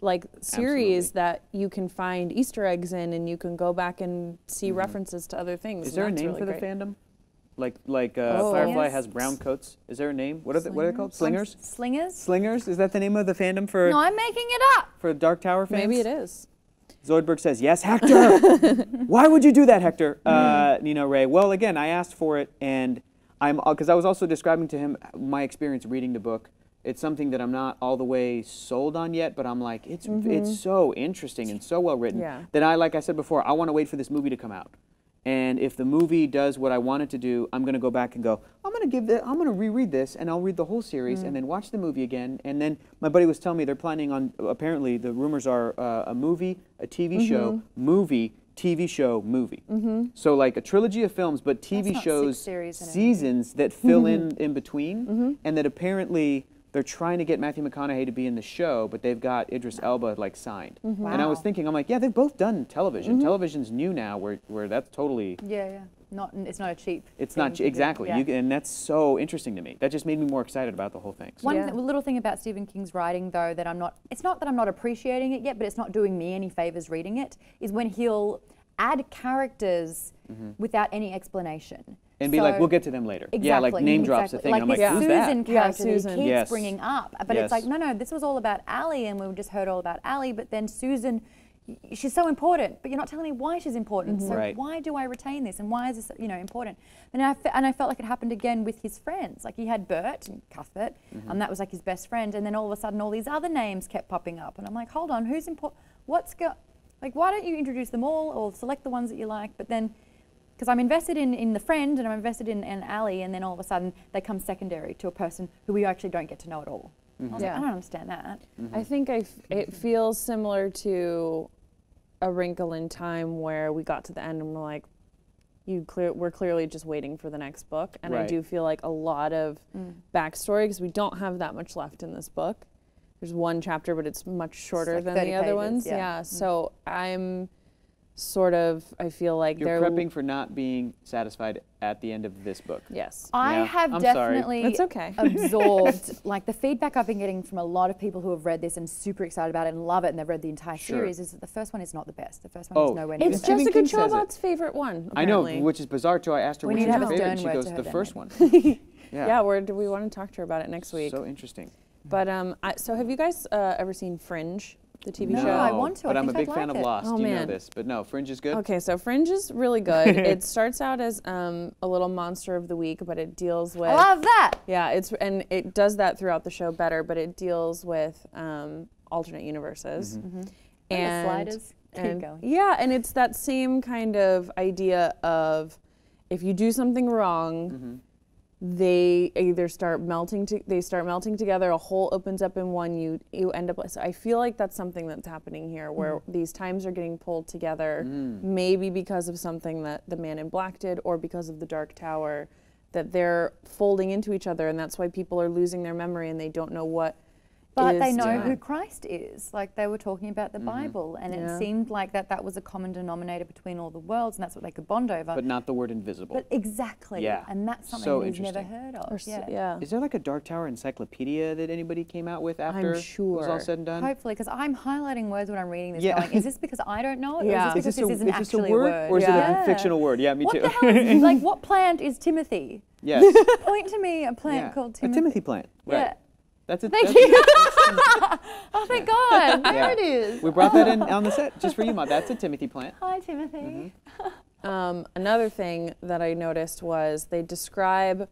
like series Absolutely. that you can find Easter eggs in, and you can go back and see references to other things. Is there a name really for the great. fandom? Like like uh, Oh. Firefly Yes. has brown coats. Is there a name? What are they, what are they called? Slingers. Slingers? Slingers. Is that the name of the fandom for No, I'm making it up. for Dark Tower fans? Maybe it is. Zoidberg says, "Yes, Hector. Why would you do that, Hector?" Hmm. Uh, Nino Ray. Well, again, I asked for it, and I'm uh, because I was also describing to him my experience reading the book. It's something that I'm not all the way sold on yet, but I'm like, it's it's mm-hmm. so interesting and so well written Yeah. that I, like I said before, I want to wait for this movie to come out. And if the movie does what I want it to do, I'm going to go back and go, I'm going to give it, I'm going to reread this and I'll read the whole series and mm. then watch the movie again. And then my buddy was telling me they're planning on, apparently, the rumors are uh, a movie, a TV mm-hmm. show, movie, TV show, movie. Mm-hmm. So, like a trilogy of films, but TV shows, series and a movie. seasons that fill in mm-hmm. in between. And that apparently they're trying to get Matthew McConaughey to be in the show, but they've got Idris Elba like signed. Mm-hmm. And I was thinking, I'm like, yeah, they've both done television. Mm-hmm. Television's new now, where where that's totally. Yeah, yeah. Not, it's not a cheap. It's thing not to do. exactly, Yeah. you, and that's so interesting to me. That just made me more excited about the whole thing. So- One Yeah. th- little thing about Stephen King's writing, though, that I'm not, it's not that I'm not appreciating it yet, but it's not doing me any favors reading it, is when he'll add characters mm-hmm. without any explanation. And be like, we'll get to them later. Exactly. Yeah, like name drops the exactly. thing. Like I'm like, this who's Susan that? Yeah, character that Susan. he keeps Yes. bringing up. But Yes. it's like, no, no, this was all about Allie, and we just heard all about Allie, but then Susan. She's so important, but you're not telling me why she's important. So Right. why do I retain this, and why is this, you know, important? And I fe- and I felt like it happened again with his friends. Like he had Bert and Cuthbert, Mm-hmm. and that was like his best friend. And then all of a sudden, all these other names kept popping up, and I'm like, hold on, who's important? What's go? Like, why don't you introduce them all, or select the ones that you like? But then because I'm invested in, in the friend and I'm invested in, in Allie, and then all of a sudden they come secondary to a person who we actually don't get to know at all. I was mm-hmm. like, Yeah. I don't understand that. Mm-hmm. I think I f- it feels similar to a Wrinkle in Time where we got to the end and we're like, you clear, we're clearly just waiting for the next book. And I do feel like a lot of mm. backstory because we don't have that much left in this book. There's one chapter, but it's much shorter like than 30 the other pages, ones. yeah. Mm. So I'm sort of, I feel like You're they're. prepping for not being satisfied at the end of this book. Yes. I Yeah, have I'm definitely It's okay. absorbed like the feedback I've been getting from a lot of people who have read this and super excited about it and love it and they've read the entire Sure. series is that the first one is not the best. The first one Oh, is nowhere near Even It's the Stephen best. Jessica King says it. Chobot's favorite one. I know, which is bizarre too. I asked her We which need is to her favorite, and she goes, the first one. Yeah, where do we want to talk to her about it next week? So interesting. But um, I, so have you guys uh, ever seen Fringe, the TV No, show? I want to. I But I'm a think I'd big fan like of. Lost. Oh, you know this, but no, Fringe is good. Okay, so Fringe is really good. it starts out as um, a little monster of the week, but it deals with I love that. yeah, it's and it does that throughout the show better, but it deals with um, alternate universes Mm-hmm. And the and sliders. Keep and- going. yeah, and it's that same kind of idea of if you do something wrong, Mm-hmm. They either start melting to they start melting together a hole opens up in one you you end up so i feel like that's something that's happening here where Mm-hmm. these times are getting pulled together Mm. maybe because of something that the man in black did or because of the dark tower that they're folding into each other and that's why people are losing their memory and they don't know what But they know to- who Christ is. Like they were talking about Mm-hmm. the Bible, and Yeah. it seemed like that that was a common denominator between all the worlds, and that's what they could bond over. But not the word invisible. But exactly. Yeah. And that's something So that he's never heard of. or yeah. yeah, Is there like a Dark Tower encyclopedia that anybody came out with after it was sure. all said and done? Hopefully, because I'm highlighting words when I'm reading this, Yeah. going, is this because I don't know it? Yeah. Or Is is this because this, a, this isn't is this a word, a word? or is it Yeah. a fictional word? Yeah, me what too. the hell is, like, what plant is Timothy? yes. Point to me a plant Yeah. called A Timothy. Timothy plant. Right. Yeah. That's it. Thank that's- you. oh, thank God. There Yeah. it is. We brought that in on the set just for you, Ma. That's a Timothy plant. Hi, Timothy. Mm-hmm. Um, another thing that I noticed was they describe,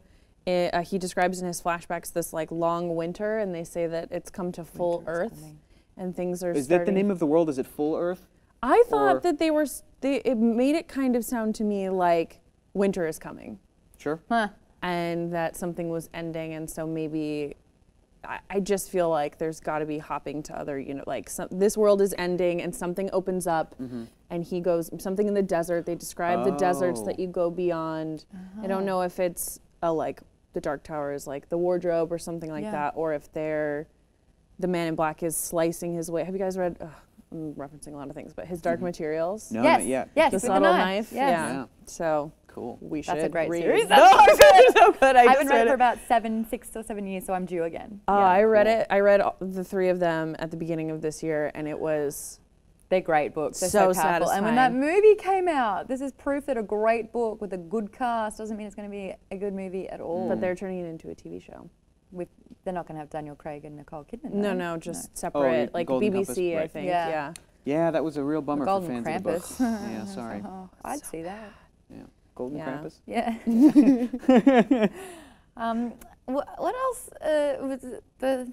i uh, he describes in his flashbacks this like long winter, and they say that it's come to full Winter Earth, coming. and things are. Is that the name of the world? Is it full Earth? I thought or- that they were. They, it made it kind of sound to me like winter is coming, Sure. Huh. and that something was ending, and so maybe. I- I just feel like there's got to be hopping to other, you know, like some, this world is ending and something opens up, mm-hmm. and he goes something in the desert. They describe the deserts Oh. that you go beyond. I don't know if it's a like the Dark Tower is like the wardrobe or something like Yeah. that, or if they're the Man in Black is slicing his way. Have you guys read? Ugh, I'm referencing a lot of things, but his Dark mm-hmm. Materials, No, yes. not yet. Yes. the subtle knife. knife. Yes. Yeah. Yeah. So Cool. we should. That's a great read. series. That's so good. so good. I, I haven't read it it. for about seven, six or seven years, so I'm due again. Oh, Yeah. I read cool. it. I read all- the three of them at the beginning of this year, and it was They're great books. They're so, So powerful. And when that movie came out, this is proof that a great book with a good cast doesn't mean it's going to be a good movie at all. but they're turning it into a TV show. With they're not going to have Daniel Craig and Nicole Kidman. No, though. no, just Oh, separate, like Golden BBC, Compass, I think. Yeah. Yeah. Yeah, that was a real bummer for Golden fans of the book. Yeah, sorry. Oh, I'd see that. Yeah. Golden Yeah. Krampus. Yeah. um, wh- what else uh, was the?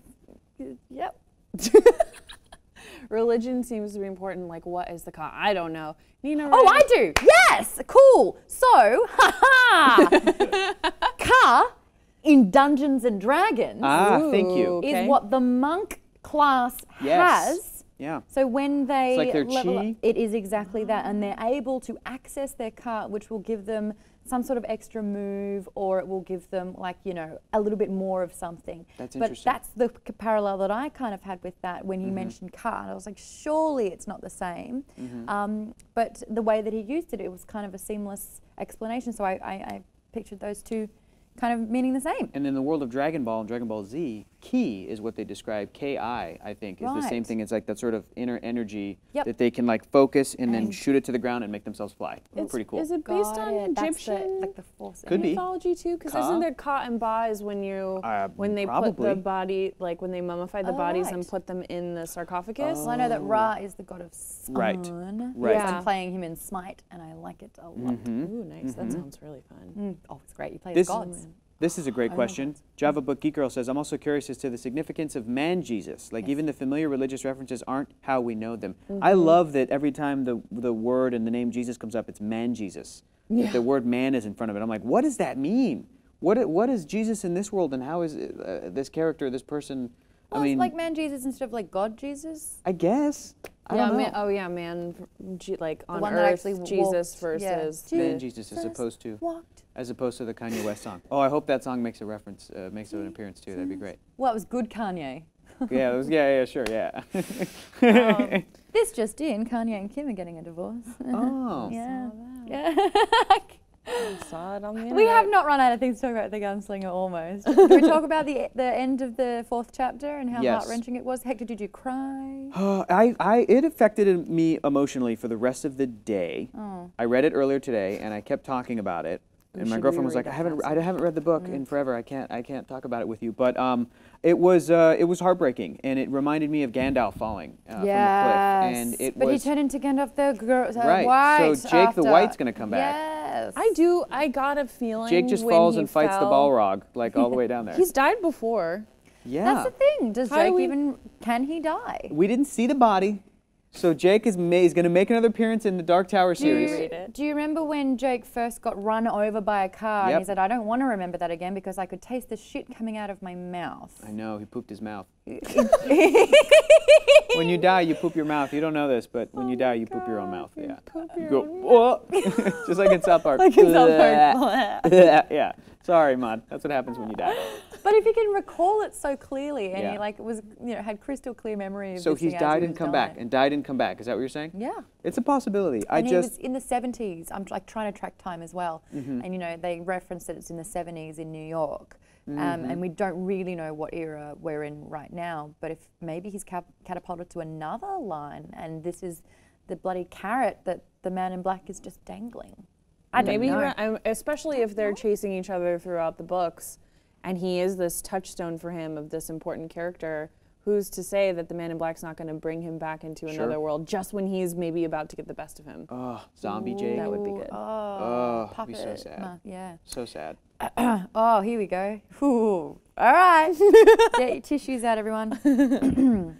Yep. Religion seems to be important. Like, what is the con? I don't know. Nina. Oh, I do. Yes, cool. So, ha Ka in Dungeons and Dragons Ah, thank you. Is okay. what the monk class Yes. has. Yeah. So when they like level chi? up, it is exactly that, and they're able to access their cart, which will give them some sort of extra move, or it will give them like you know a little bit more of something. That's but interesting. that's the parallel that I kind of had with that when he Mm-hmm. mentioned cart. I was like, surely it's not the same. Mm-hmm. Um, but the way that he used it, it was kind of a seamless explanation. So I, I, I pictured those two kind of meaning the same. And in the world of Dragon Ball and Dragon Ball Z, ki is what they describe. Ki, I think, is the same thing. It's like that sort of inner energy Yep. that they can like focus and then shoot it to the ground and make themselves fly. It's- Pretty cool. Is it based Got on it. That's Egyptian the, like the force. Could be. mythology too? Because isn't there Ka and Ba is when you Uh, when they put the body like when they mummify the Oh, bodies and put them in the sarcophagus? Well, I know that Ra is the god of sun. Right. Right. Yeah. I'm playing him in Smite, and I like it a lot. Ooh, nice. That sounds really fun. Mm. Oh, it's great. You play This- the gods. This is a great question. Java Book Geek Girl says, I'm also curious as to the significance of man Jesus. Like, even the familiar religious references aren't how we know them. I love that every time the, the word and the name Jesus comes up, it's man Jesus. That The word man is in front of it. I'm like, what does that mean? What, what is Jesus in this world, and how is uh, this character, this person? Well, I mean, it's like man Jesus instead of like God Jesus. I guess. I yeah, don't know. man, oh yeah, man, G- like on one earth, that actually Jesus walked- yeah. versus man the- Jesus as Jesus opposed to Walked. as opposed to the Kanye West song. Oh, I hope that song makes a reference, uh, makes an appearance too. That'd be great. Well, it was good Kanye. yeah, it was, yeah, yeah, sure, yeah. Um, this just in, Kanye and Kim are getting a divorce. oh. yeah. Yeah. On the internet. we have not run out of things to talk about the gunslinger almost. Can we talk about the the end of the fourth chapter and how Yes. heart wrenching it was? Hector, did you cry? Uh, I, I, it affected me emotionally for the rest of the day. Oh. I read it earlier today, and I kept talking about it. And my girlfriend was like, "I haven't, I haven't read the book in forever. I can't, I can't talk about it with you." But um, it was, uh, it was heartbreaking, and it reminded me of Gandalf falling uh, from the cliff, and it but was he turned into Gandalf the gr- uh, Right, White. so Jake the. White's gonna come back. Yes. I do. I got a feeling. Jake just when falls he and fights the fell- Balrog like all the way down there. He's died before. yeah, That's the thing. Does How do Jake we- even can he die? we didn't see the body, so Jake is, is going to make another appearance in the Dark Tower Do you, series. do you remember when Jake first got run over by a car and he said, I don't want to remember that again because I could taste the shit coming out of my mouth? I know he pooped his mouth. when you die, you poop your mouth. You don't know this, but when you oh die, you poop your own mouth. Yeah. You go, just like in South Park. Like in South Park. yeah. Sorry, Mud. That's what happens when you die. But if he can recall it so clearly and Yeah. he like was you know had crystal clear memory of So this he's thing he died and was come back, and died and come back. Is that what you're saying? yeah. It's a possibility. I and just he was in the 70s. I'm like trying to track time as well. Mm-hmm. And you know, they reference that it's in the 70s in New York. Um, Mm-hmm. and we don't really know what era we're in right now. But if maybe he's cap- catapulted to another line and this is the bloody carrot that the man in black is just dangling. I don't Maybe, know. ra- I'm- especially if they're chasing each other throughout the books, and he is this touchstone for him of this important character. Who's to say that the Man in Black's not going to bring him back into Sure. another world just when he's maybe about to get the best of him? oh, zombie Jake. That would be good. Ah, oh, Oh, it'd be so sad. ma- yeah. So sad. Oh, here we go. Ooh. All right. Get your tissues out, everyone.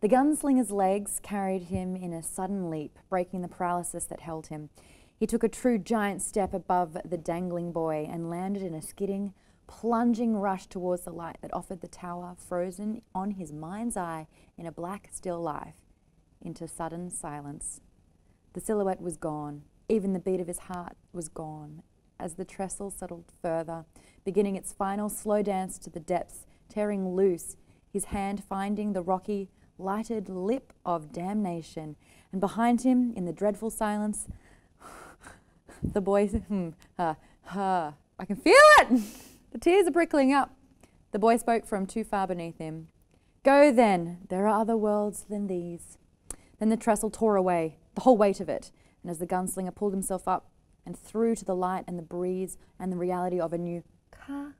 the gunslinger's legs carried him in a sudden leap, breaking the paralysis that held him. He took a true giant step above the dangling boy and landed in a skidding, plunging rush towards the light that offered the tower, frozen on his mind's eye in a black, still life, into sudden silence. The silhouette was gone. Even the beat of his heart was gone. As the trestle settled further, beginning its final slow dance to the depths, tearing loose, his hand finding the rocky, lighted lip of damnation, and behind him, in the dreadful silence, the boy, hmm, uh, uh, I can feel it! The tears are prickling up. The boy spoke from too far beneath him. Go then, there are other worlds than these. Then the trestle tore away, the whole weight of it, and as the gunslinger pulled himself up and threw to the light and the breeze and the reality of a new ka,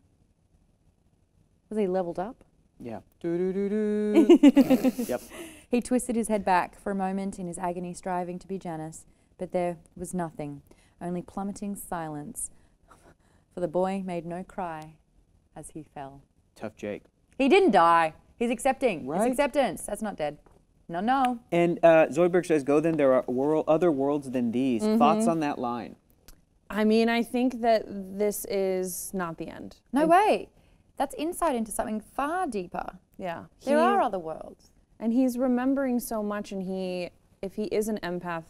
was he leveled up? Yeah. Do-do-do-do. yep. He twisted his head back for a moment in his agony, striving to be Janus, but there was nothing, only plummeting silence. For the boy made no cry as he fell. Tough Jake. He didn't die. He's accepting. Right. It's acceptance. That's not dead. No, no. And uh, Zoidberg says, "Go then. There are world, other worlds than these." Thoughts on that line? I mean, I think that this is not the end. No way. That's insight into something far deeper. Yeah. There He- are other worlds. and he's remembering so much and he if he is an empath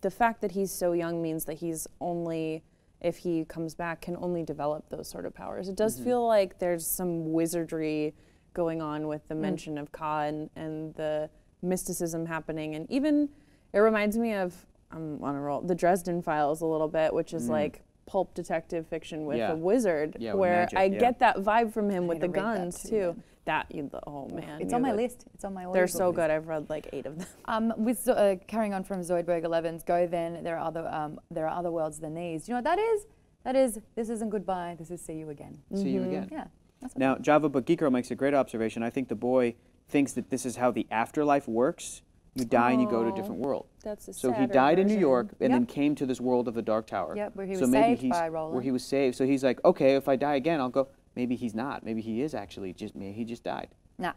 the fact that he's so young means that he's only if he comes back can only develop those sort of powers. It does mm-hmm. feel like there's some wizardry going on with the mm. mention of ka and, and the mysticism happening. And even it reminds me of i'm on a roll the dresden files a little bit which is mm. like pulp detective fiction with Yeah. a wizard Yeah, with where magic, i yeah. get that vibe from him with the to read that guns too, too that you, the, oh man It's on my the- list. It's on my list. they're so list. good. I've read like eight of them. Um, with Zo- uh, carrying on from Zoidberg 11's Go Then, there are other um, there are other worlds than these. You know what that is? That is this isn't goodbye. This is see you again. See you again. Yeah. That's Now, Java Book Geek Girl makes a great observation. I think the boy thinks that this is how the afterlife works. You die and you go to a Oh, different world. That's a So he died in New. York and then came to this world of the Dark Tower. Yep, where he so was maybe saved he's, by Where he was saved. So he's like, okay, if I die again, I'll go. Maybe he's not. Maybe he is actually just maybe he just died. Nah.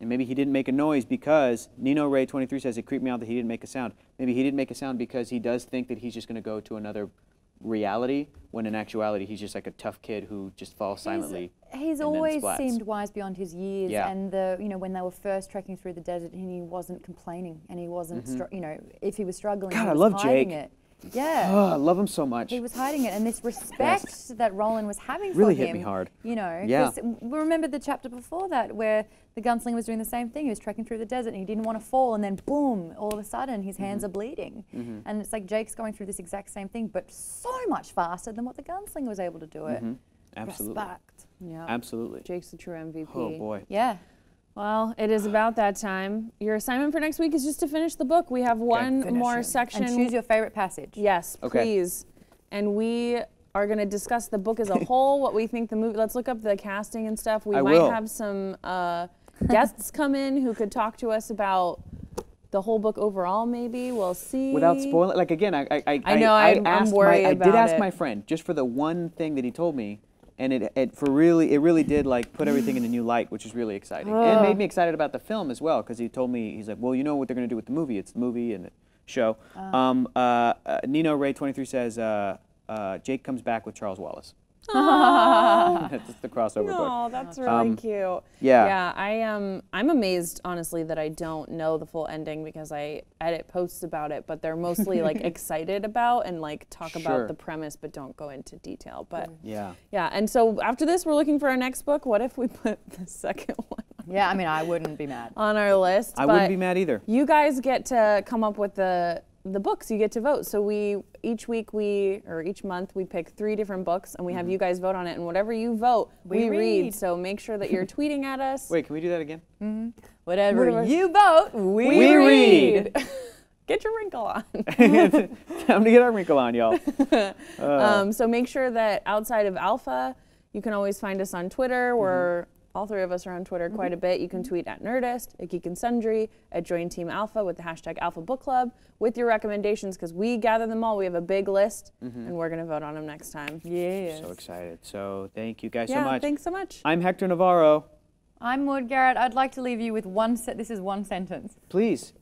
And maybe he didn't make a noise because Nino Ray 23 says it creeped me out that he didn't make a sound. Maybe he didn't make a sound because he does think that he's just going to go to another reality when in actuality he's just like a tough kid who just falls silently. He's always seemed wise beyond his years, Yeah. and the you know when they were first trekking through the desert, and he wasn't complaining, and he wasn't str- you know if he was struggling. God, he I love hiding Jake. it. Yeah. Oh, I love him so much. He was hiding it, and this respect that Roland was having for Really him hit me hard. You know, Yeah. we remember the chapter before that where the gunslinger was doing the same thing. He was trekking through the desert, and he didn't want to fall, and then boom! All of a sudden, his hands Mm-hmm. are bleeding, and it's like Jake's going through this exact same thing, but so much faster than what the gunslinger was able to do it. Mm-hmm. Absolutely. Respect. Yeah. Absolutely. Jake's the true MVP. Oh boy. Yeah. Well, it is about that time. Your assignment for next week is just to finish the book. We have one Finish more it. section. And choose your favorite passage. yes, Okay. please. And we are going to discuss the book as a whole, what we think the movie. Let's look up the casting and stuff. We I might will. have some uh, guests come in who could talk to us about the whole book overall. Maybe we'll see. Without spoiling, like again, I I, I, I know, I'm- I'm asked worried my, I did about ask it. my friend just for the one thing that he told me, and it, it for really it really did like put everything in a new light, which is really exciting, and made me excited about the film as well because he told me he's like, well, you know what they're gonna do with the movie? It's the movie and the show. Uh. Um, uh, uh, Nino Ray twenty three says uh, uh, Jake comes back with Charles Wallace. That's the crossover book. Oh, that's really Um, cute. yeah. Yeah, I um I'm amazed honestly that I don't know the full ending because I edit posts about it, but they're mostly like excited about and like talk Sure. about the premise but don't go into detail. But Yeah. yeah, and so after this we're looking for our next book. What if we put the second one Yeah, I mean, I wouldn't be mad. on our list? I wouldn't be mad either. You guys get to come up with the the books you get to vote. So we each week we or each month we pick three different books and we Mm-hmm. have you guys vote on it and whatever you vote We we, read. read. So make sure that you're tweeting at us. Wait, can we do that again? Whatever Whatever. you vote, we, We read. Get your wrinkle on. Time to get our wrinkle on, y'all. um, so make sure that outside of Alpha, you can always find us on Twitter. We're all three of us are on Twitter quite mm-hmm. a bit. You can tweet at Nerdist, at Geek and Sundry, at Join Team Alpha with the hashtag Alpha Book Club with your recommendations because we gather them all. We have a big list mm-hmm. and we're gonna vote on them next time. Yeah. So excited. So thank you guys yeah, so much. thanks so much. I'm Hector Navarro. I'm Maude Garrett. I'd like to leave you with one set. This is one sentence. Please.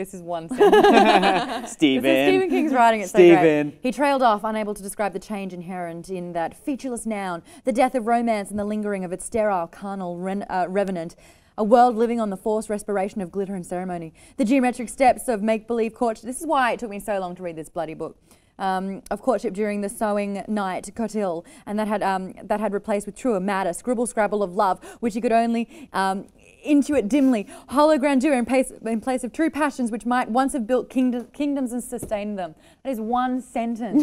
This is one sentence. Stephen. Stephen King's writing. It's so Stephen. great. He trailed off, unable to describe the change inherent in that featureless noun, the death of romance and the lingering of its sterile, carnal ren- uh, revenant. A world living on the forced respiration of glitter and ceremony. The geometric steps of make-believe courtship. This is why it took me so long to read this bloody book. Um, of courtship during the sowing night cotil, and that had um, that had replaced with truer matter, scribble scrabble of love, which he could only um, intuit dimly, hollow grandeur in place, in place of true passions which might once have built kingdom, kingdoms and sustained them. That is one sentence.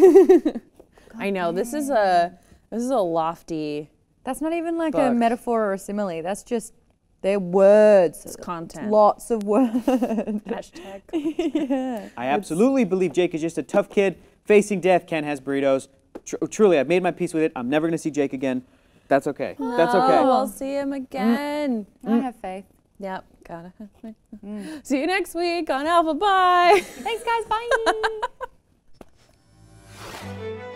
I know this is a this is a lofty That's not even like a metaphor or a simile. That's just they're words. it's content. Lots of words. Hashtag. yeah. I absolutely believe Jake is just a tough kid facing death. Ken has burritos. Tr- truly, I've made my peace with it. I'm never going to see Jake again. That's okay. No, That's okay. We'll see him again. Mm. I have faith. Yep, got it. Mm. See you next week on Alpha Bye. Thanks, guys. Bye.